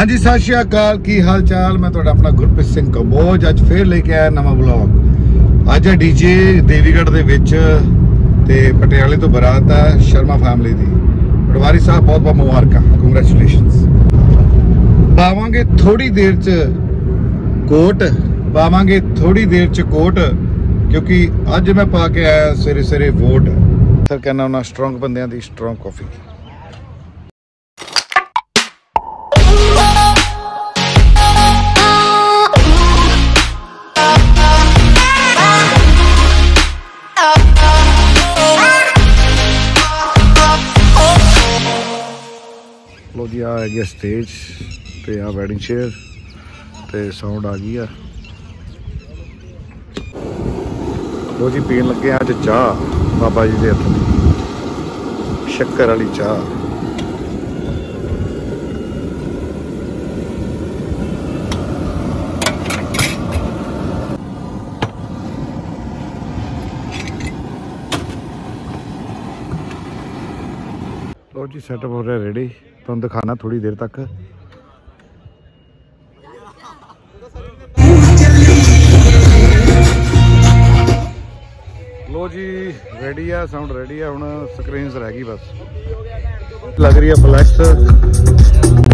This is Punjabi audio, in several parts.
ਹਾਂਜੀ, ਸਤਿ ਸ਼੍ਰੀ ਅਕਾਲ। ਕੀ ਹਾਲ ਚਾਲ ਮੈਂ ਤੁਹਾਡਾ ਆਪਣਾ ਗੁਰਪ੍ਰੀਤ ਸਿੰਘ ਕੰਬੋਜ। ਅੱਜ ਫੇਰ ਲੈ ਕੇ ਆਇਆ ਨਵਾਂ ਵਲੌਗ। ਅੱਜ ਹੈ ਡੀਜੇ ਦੇਵੀਗੜ੍ਹ ਦੇ ਵਿੱਚ ਤੇ ਪਟਿਆਲੇ ਤੋਂ ਬਰਾਤ ਹੈ ਸ਼ਰਮਾ ਫੈਮਿਲੀ ਦੀ। ਪਟਵਾਰੀ ਸਾਹਿਬ ਬਹੁਤ ਬਹੁਤ ਮੁਬਾਰਕਾਂ। ਕੰਗ੍ਰੈਚੁਲੇਸ਼ਨਸ ਪਾਵਾਂਗੇ ਥੋੜੀ ਦੇਰ ਚ ਕੋਟ। ਪਾਵਾਂਗੇ ਥੋੜੀ ਦੇਰ ਚ ਕੋਟ, ਕਿਉਂਕਿ ਅੱਜ ਮੈਂ ਪਾ ਕੇ ਆਇਆ ਸਵੇਰੇ ਸਵੇਰੇ ਵੋਟ। ਸਰ ਕਹਿੰਦਾ ਉਹਨਾਂ ਸਟਰੋਂਗ ਬੰਦਿਆਂ ਦੀ ਸਟਰੋਂਗ ਕਾਫੀ ਜੀ ਆ ਗਿਆ ਸਟੇਜ ਤੇ ਆ ਵੈਡਿੰਗ ਚੇਅਰ ਤੇ ਸਾਊਂਡ ਆ ਗਈ ਆ। ਲੋ ਜੀ, ਪੀਣ ਲੱਗੇ ਆ ਅੱਜ ਚਾਹ, ਬਾਬਾ ਜੀ ਦੇ ਹੱਥ ਦੀ। ਸ਼ੱਕਰ ਵਾਲੀ ਚਾਹ। ਜੀ ਸੈਟਅਪ ਹੋ ਰਿਹਾ ਰੈਡੀ ਤੁਹਾਨੂੰ ਦਿਖਾਣਾ ਥੋੜੀ ਦੇਰ ਤੱਕ। ਲੋ ਜੀ ਰੈਡੀ ਆ ਸਾਊਂਡ ਰੈਡੀ ਆ, ਹੁਣ ਸਕਰੀਨਸ ਰਹਿ ਗਈ ਬਸ। ਲੱਗ ਰਹੀ ਆ ਫਲੈਕਸ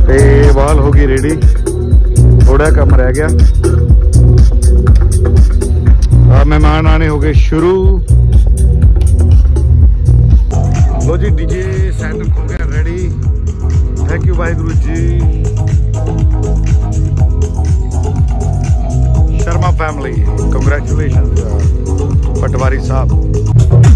ਤੇ ਵਾਲ ਹੋ ਗਈ ਰੈਡੀ ਥੋੜਾ ਕੰਮ ਰਹਿ ਗਿਆ। ਆ ਮਹਿਮਾਨ ਆਣੇ ਹੋ ਗਏ ਸ਼ੁਰੂ। ਲੋ ਜੀ ਡੀਜੇ ਸੈਟਅਪ ਹੋ ਗਿਆ ready thank you Waheguru ji. Sharma family congratulations ਪਟਵਾਰੀ ਸਾਹਿਬ।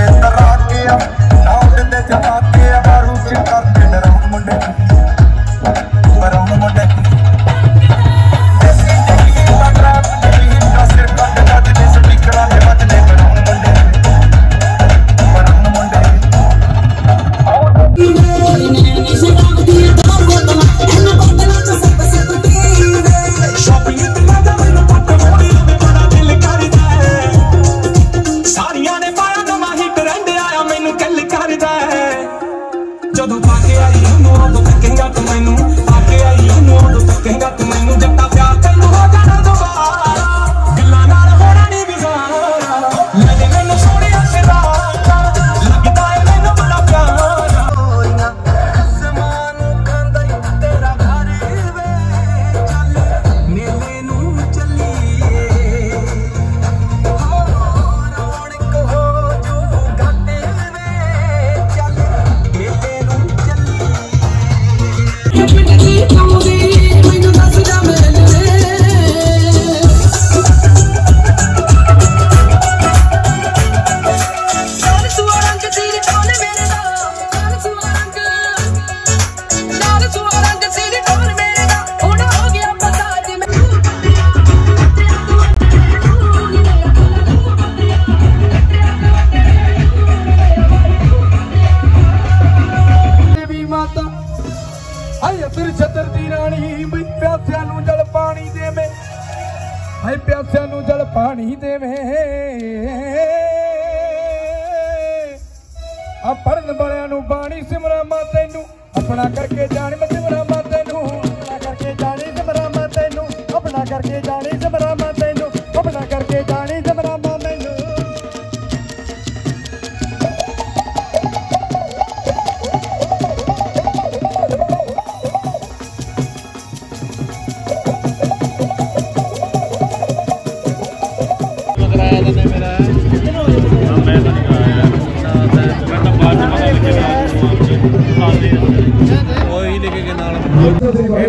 ਹਾਏ ਛਤਰ ਦੀ ਰਾਣੀ, ਵੀ ਪਿਆਸਿਆਂ ਨੂੰ ਜਲ ਪਾਣੀ ਦੇਵੇਂ। ਹਾਏ, ਪਿਆਸਿਆਂ ਨੂੰ ਜਲ ਪਾਣੀ ਦੇਵੇਂ। ਆ ਪੜਨ ਵਾਲਿਆਂ ਨੂੰ ਬਾਣੀ ਸਿਮਰਾਂ ਮਾ ਤੈਨੂੰ, ਆਪਣਾ ਕਰਕੇ ਜਾਣ।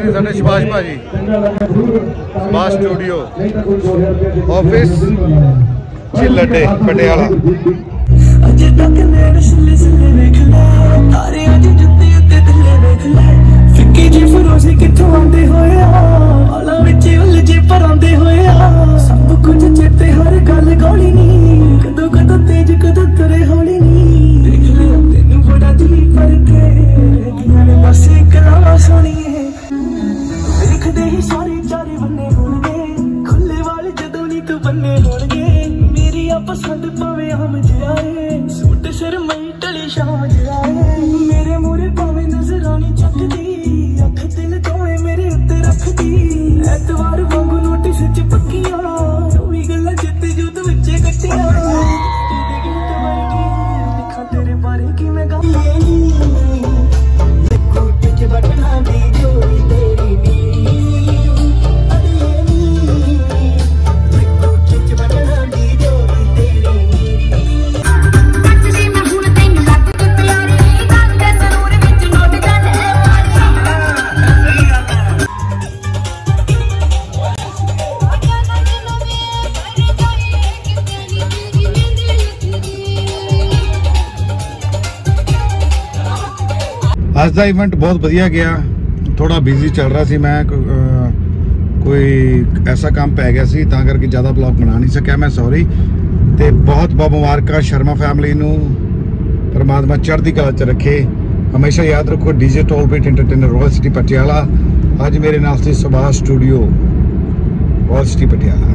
ਆਪਣੇ ਸ਼ਿਵਾਸ਼ ਭਾਜੀ। Boss studio. ਆਫਿਸ ਚਿੱਲੜੇ ਪਟਿਆਲਾ। ਅਜੇ ਤੱਕ ਨੈਣ ਸਿੱਲੇ ਸਿੱਲੇ ਵੇਖ ਲੈ, ਤਾਰੇ ਅੱਜ ਜੁੱਤੇ ਉੱਤੇ ਥੱਲੇ ਵੇਖ ਲੈ। ਫਿੱਕੀ ਜੀ ਫਰੋਜ਼ੀ ਕਿੱਥੋਂ ਆਉਂਦੇ ਹੋਏ ਆ? ਆਲਾ ਵਿੱਚ ਉਲਝੇ ਪਰਾਂਦੇ ਹੋਏ ਆ। ਸਭ ਕੁਝ ਚੇਤੇ ਹਰ ਗੱਲ ਗੋਲੀ ਨਹੀਂ ਕਦੋਂ ਕਦੋਂ ਤੇਜ, ਕਦੋਂ ਤਰੇ ਹੌਲੀ ਨਹੀਂ ਦੇਖ ਲਿਆ, ਤੈਨੂੰ ਬੜਾ ਜੀ ਕਰਕੇ ਰਹਿ ਦੇਖਦੇ ਹੀ ਸਾਰੇ ਚਾਰੇ ਬੰਨੇ ਹੋਣਗੇ। ਖੁੱਲੇ ਵਾਲ ਜਦੋਂ ਨੀ ਤੂੰ ਬੰਨੇ ਹੋਣਗੇ। ਮੇਰੀ ਆ ਪਸੰਦ ਭਾਵੇਂ ਹਮ ਜਾਏ ਸੂਟ ਸ਼ਰਮਈ ਟਲੀ ਸ਼ਾਮ ਜਾਏ ਮੇਰੇ ਮੂਰੇ ਭਾਵੇਂ ਨਜ਼ਰਾਂ ਨੀ ਚੱਕਦੀ। ਅੱਖ ਦਿਲ ਦੋਵੇਂ ਮੇਰੇ ਉੱਤੇ ਰੱਖਦੀ। ਐਤਵਾਰ ਵਾਂਗੂ ਅੱਜ ਦਾ ਇਵੈਂਟ ਬਹੁਤ ਵਧੀਆ ਗਿਆ। ਥੋੜਾ ਬਿਜ਼ੀ ਚੱਲ ਰਿਹਾ ਸੀ ਮੈਂ ਕੋਈ ਐਸਾ ਕੰਮ ਪੈ ਗਿਆ ਸੀ, ਤਾਂ ਕਰਕੇ ਜ਼ਿਆਦਾ ਬਲੌਗ ਬਣਾ ਨਹੀਂ ਸਕਿਆ ਮੈਂ ਸੌਰੀ ਤੇ ਬਹੁਤ ਬਹੁਤ ਮੁਬਾਰਕਾਂ ਸ਼ਰਮਾ ਫੈਮਿਲੀ ਨੂੰ। ਪਰਮਾਤਮਾ ਚੜ੍ਹਦੀ ਕਲਾ ਚ ਰੱਖੇ। ਹਮੇਸ਼ਾ ਯਾਦ ਰੱਖੋ ਡੀਜੇ ਟੋਲਬੇਟ ਐਂਟਰਟੇਨਰ ਰੋਇਲ ਸਿਟੀ ਪਟਿਆਲਾ। ਅੱਜ ਮੇਰੇ ਨਾਲ ਸੀ Subhash studio royal city Patiala.